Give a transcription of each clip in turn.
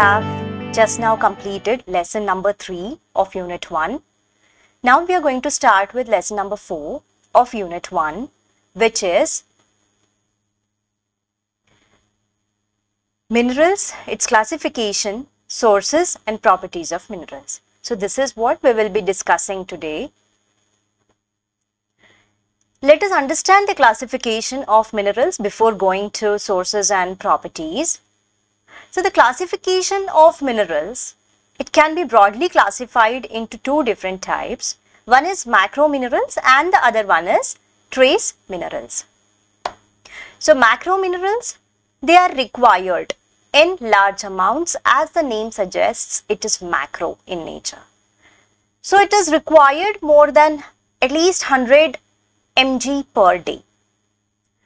have just now completed lesson number 3 of unit 1. Now we are going to start with lesson number 4 of unit 1 which is minerals, its classification, sources and properties of minerals. So this is what we will be discussing today. Let us understand the classification of minerals before going to sources and properties. So the classification of minerals, it can be broadly classified into two different types. One is macro minerals and the other one is trace minerals. So macro minerals, they are required in large amounts as the name suggests it is macro in nature. So it is required more than at least 100 mg per day.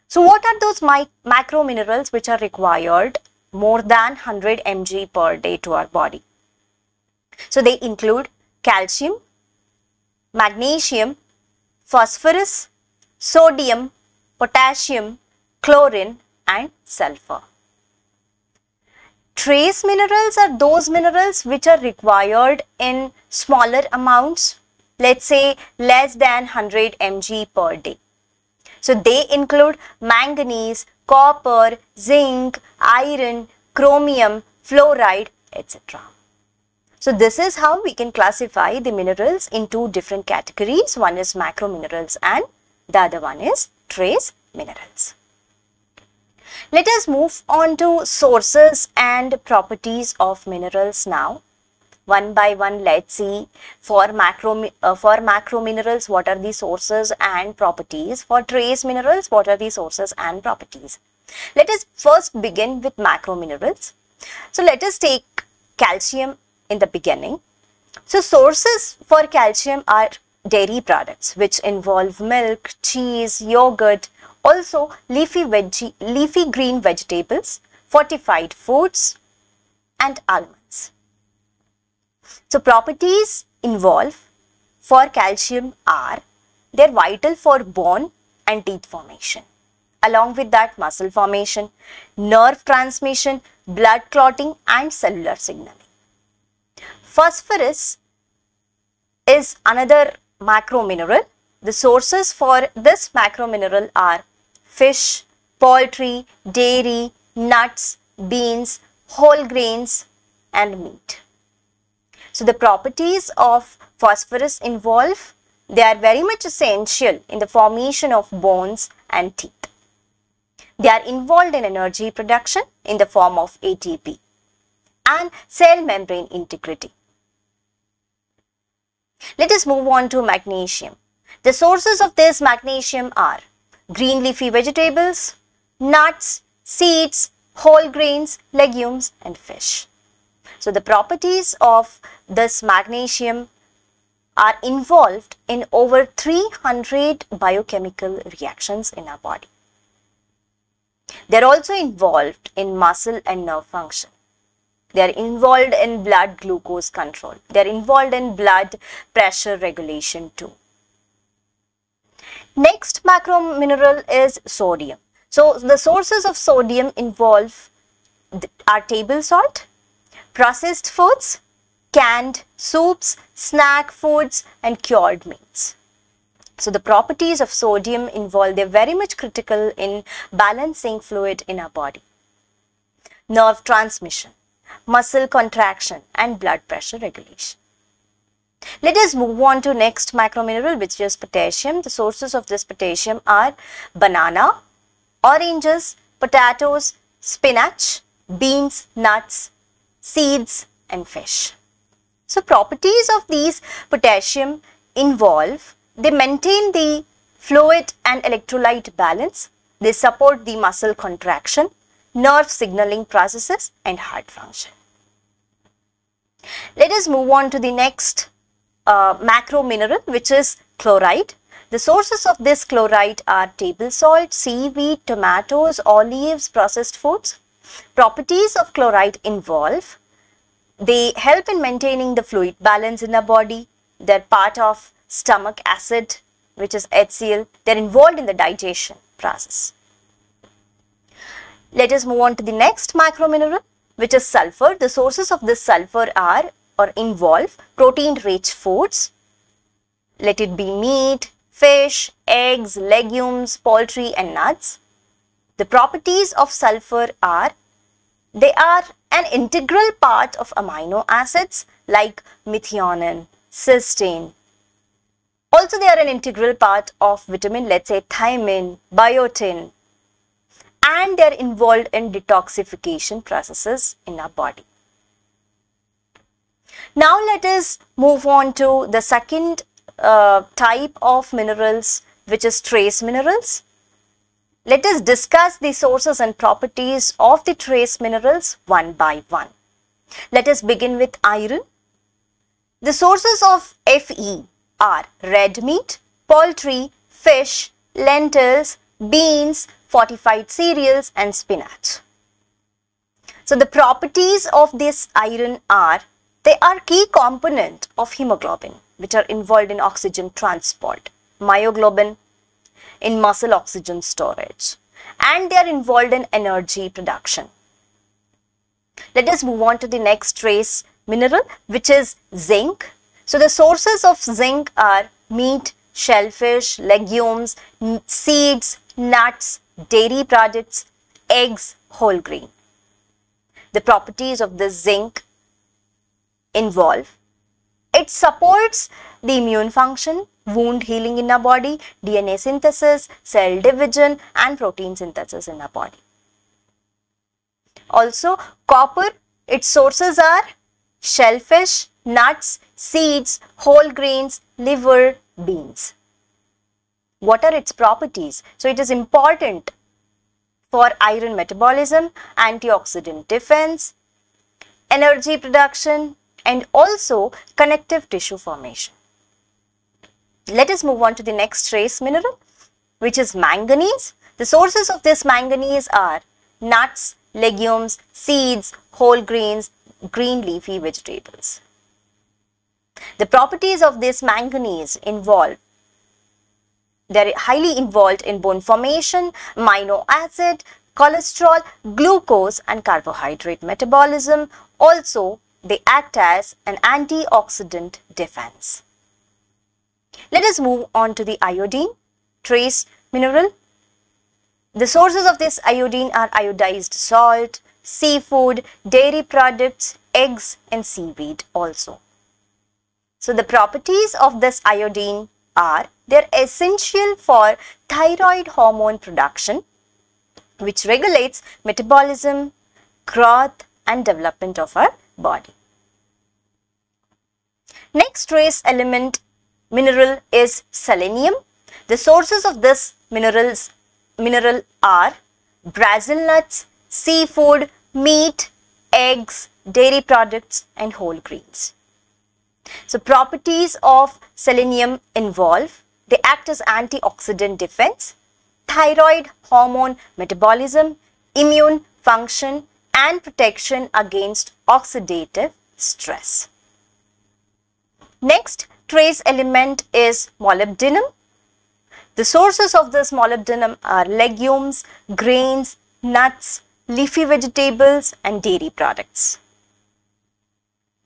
So what are those macro minerals which are required more than 100 mg per day to our body? So they include calcium, magnesium, phosphorus, sodium, potassium, chlorine and sulfur. Trace minerals are those minerals which are required in smaller amounts, let's say less than 100 mg per day. So they include manganese, copper, zinc, iron, chromium, fluoride, etc. So this is how we can classify the minerals in two different categories. One is macro minerals and the other one is trace minerals. Let us move on to sources and properties of minerals now. One by one, let's see for macro, uh, for macro minerals, what are the sources and properties. For trace minerals, what are the sources and properties. Let us first begin with macro minerals. So let us take calcium in the beginning. So sources for calcium are dairy products which involve milk, cheese, yogurt, also leafy, veggie, leafy green vegetables, fortified foods and almonds. So properties involved for calcium are they're vital for bone and teeth formation. Along with that muscle formation, nerve transmission, blood clotting and cellular signaling. Phosphorus is another macro mineral. The sources for this macro mineral are fish, poultry, dairy, nuts, beans, whole grains and meat. So the properties of phosphorus involve, they are very much essential in the formation of bones and teeth. They are involved in energy production in the form of ATP and cell membrane integrity. Let us move on to magnesium. The sources of this magnesium are green leafy vegetables, nuts, seeds, whole grains, legumes and fish. So the properties of this magnesium are involved in over 300 biochemical reactions in our body. They are also involved in muscle and nerve function. They are involved in blood glucose control. They are involved in blood pressure regulation too. Next macro mineral is sodium. So the sources of sodium involve our table salt, processed foods, canned soups, snack foods and cured meats. So the properties of sodium involved, they're very much critical in balancing fluid in our body. Nerve transmission, muscle contraction and blood pressure regulation. Let us move on to next macromineral which is potassium. The sources of this potassium are banana, oranges, potatoes, spinach, beans, nuts, seeds and fish. So properties of these potassium involve they maintain the fluid and electrolyte balance, they support the muscle contraction, nerve signaling processes and heart function. Let us move on to the next uh, macro mineral which is chloride. The sources of this chloride are table salt, seaweed, tomatoes, olives, processed foods. Properties of chloride involve they help in maintaining the fluid balance in the body. They're part of stomach acid which is HCl. They're involved in the digestion process. Let us move on to the next macro mineral which is sulfur. The sources of this sulfur are or involve protein-rich foods. Let it be meat, fish, eggs, legumes, poultry and nuts. The properties of sulfur are they are an integral part of amino acids like methionine, cysteine. Also, they are an integral part of vitamin, let's say thiamine, biotin, and they are involved in detoxification processes in our body. Now, let us move on to the second uh, type of minerals, which is trace minerals. Let us discuss the sources and properties of the trace minerals one by one. Let us begin with iron. The sources of Fe are red meat, poultry, fish, lentils, beans, fortified cereals and spinach. So the properties of this iron are, they are key component of hemoglobin which are involved in oxygen transport, myoglobin in muscle oxygen storage and they are involved in energy production. Let us move on to the next trace mineral which is zinc. So the sources of zinc are meat, shellfish, legumes, seeds, nuts, dairy products, eggs, whole grain. The properties of the zinc involve it supports the immune function, wound healing in our body, DNA synthesis, cell division and protein synthesis in our body. Also, copper, its sources are shellfish, nuts, seeds, whole grains, liver, beans. What are its properties? So, it is important for iron metabolism, antioxidant defense, energy production and also connective tissue formation. Let us move on to the next trace mineral which is manganese. The sources of this manganese are nuts, legumes, seeds, whole grains, green leafy vegetables. The properties of this manganese involve they are highly involved in bone formation, amino acid, cholesterol, glucose and carbohydrate metabolism. Also, they act as an antioxidant defense. Let us move on to the iodine, trace mineral. The sources of this iodine are iodized salt, seafood, dairy products, eggs and seaweed also. So the properties of this iodine are they're essential for thyroid hormone production which regulates metabolism, growth and development of our body. Next trace element mineral is selenium. The sources of this minerals mineral are Brazil nuts, seafood, meat, eggs, dairy products and whole grains. So properties of selenium involve they act as antioxidant defense, thyroid hormone metabolism, immune function and protection against oxidative stress. Next trace element is molybdenum. The sources of this molybdenum are legumes, grains, nuts, leafy vegetables and dairy products.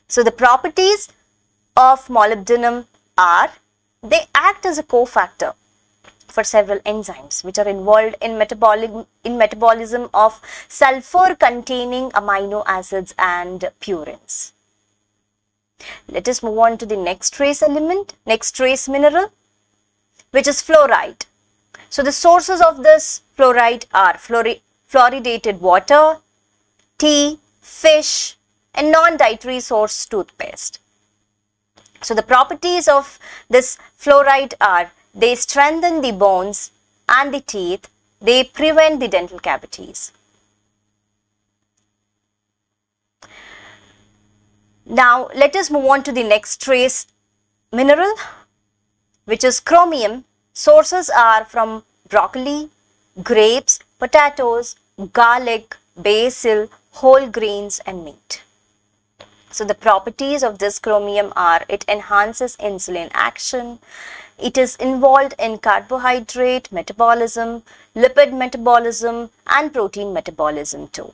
So the properties of molybdenum are they act as a cofactor for several enzymes which are involved in, metabolic, in metabolism of sulfur containing amino acids and purines. Let us move on to the next trace element, next trace mineral which is fluoride. So the sources of this fluoride are fluori fluoridated water, tea, fish and non-dietary source toothpaste. So the properties of this fluoride are they strengthen the bones and the teeth. They prevent the dental cavities. Now let us move on to the next trace mineral which is chromium. Sources are from broccoli, grapes, potatoes, garlic, basil, whole grains and meat. So the properties of this chromium are it enhances insulin action, it is involved in carbohydrate metabolism, lipid metabolism and protein metabolism too.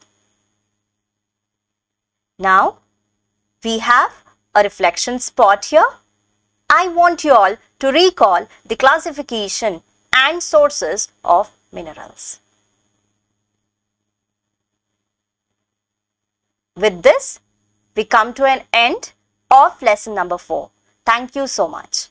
Now, we have a reflection spot here. I want you all to recall the classification and sources of minerals. With this, we come to an end of lesson number 4. Thank you so much.